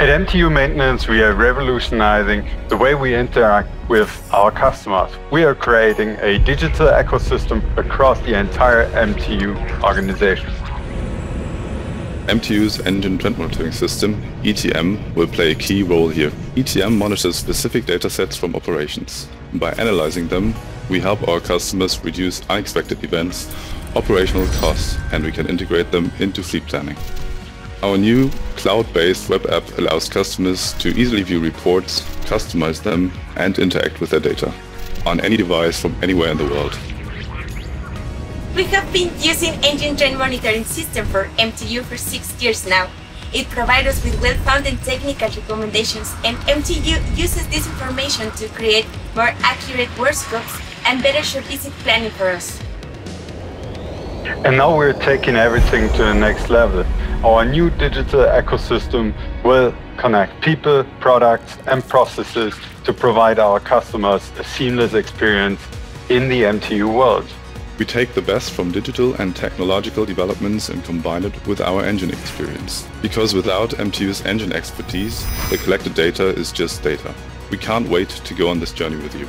At MTU Maintenance, we are revolutionizing the way we interact with our customers. We are creating a digital ecosystem across the entire MTU organization. MTU's engine trend monitoring system, ETM, will play a key role here. ETM monitors specific data sets from operations. By analyzing them, we help our customers reduce unexpected events, operational costs, and we can integrate them into fleet planning. Our new cloud-based web app allows customers to easily view reports, customize them, and interact with their data on any device from anywhere in the world. We have been using Engine Trend Monitoring System for MTU for six years now. It provides us with well-founded technical recommendations and MTU uses this information to create more accurate work scopes and better shop visit planning for us. And now we're taking everything to the next level. Our new digital ecosystem will connect people, products, and processes to provide our customers a seamless experience in the MTU world. We take the best from digital and technological developments and combine it with our engine experience. Because without MTU's engine expertise, the collected data is just data. We can't wait to go on this journey with you.